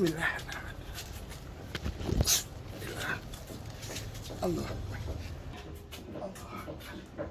بسم الله الله الله أكبر. الله أكبر.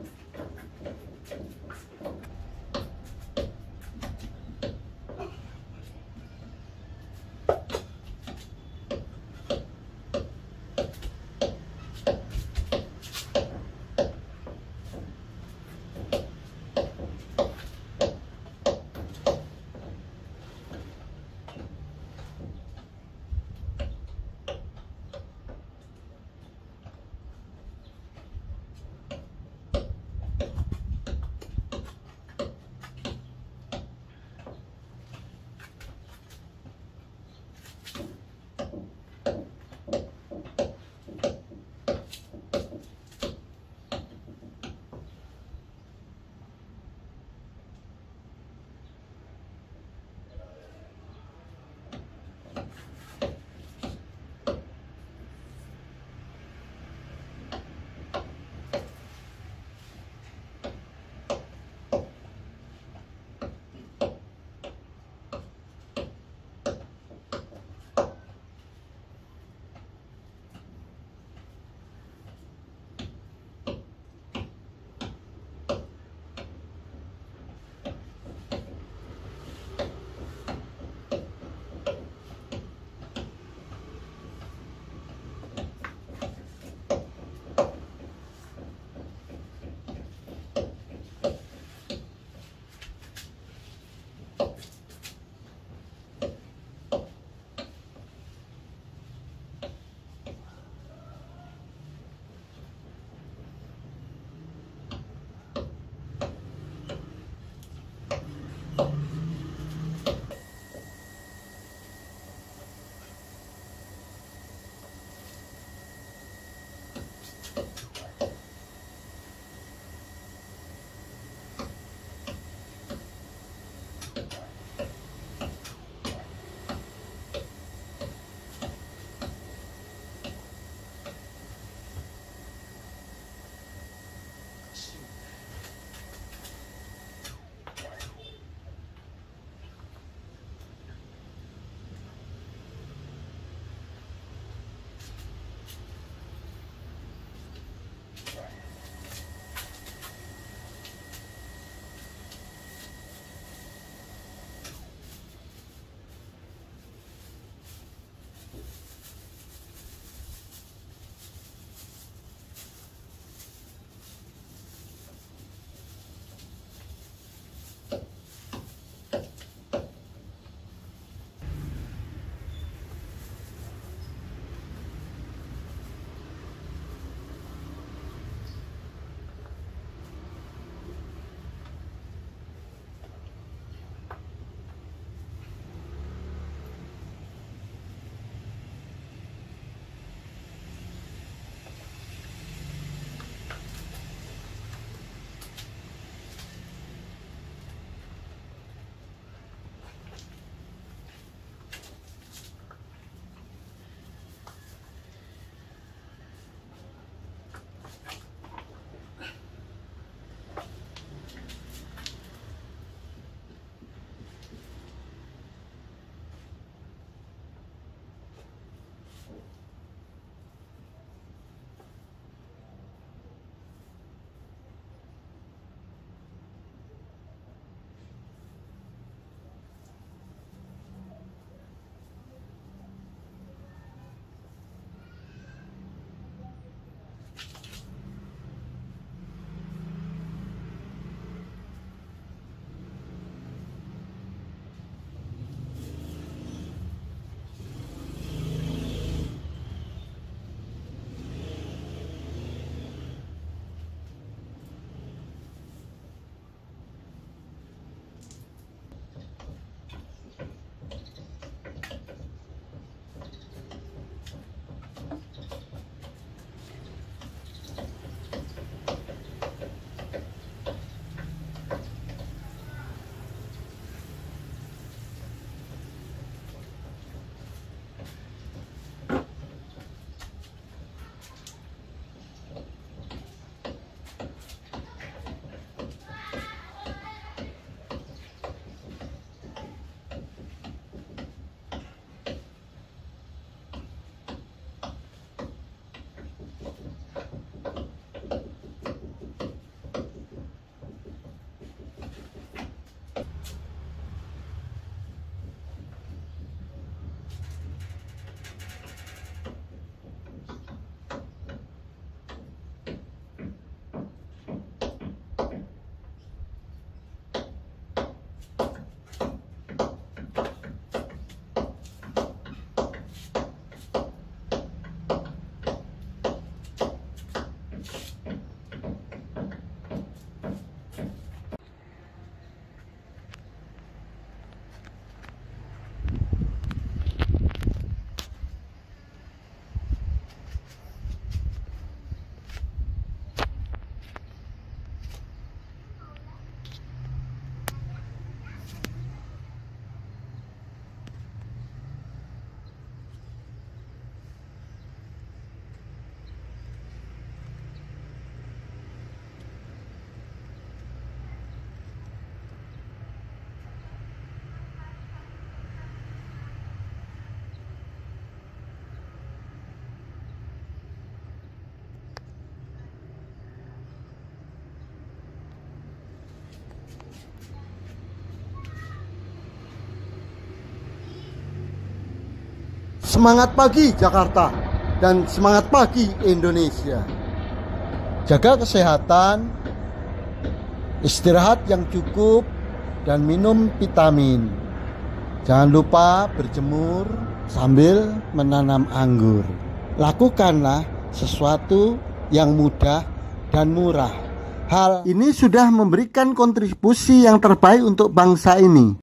Semangat pagi Jakarta dan semangat pagi Indonesia. Jaga kesehatan, istirahat yang cukup, dan minum vitamin. Jangan lupa berjemur sambil menanam anggur. Lakukanlah sesuatu yang mudah dan murah. Hal ini sudah memberikan kontribusi yang terbaik untuk bangsa ini.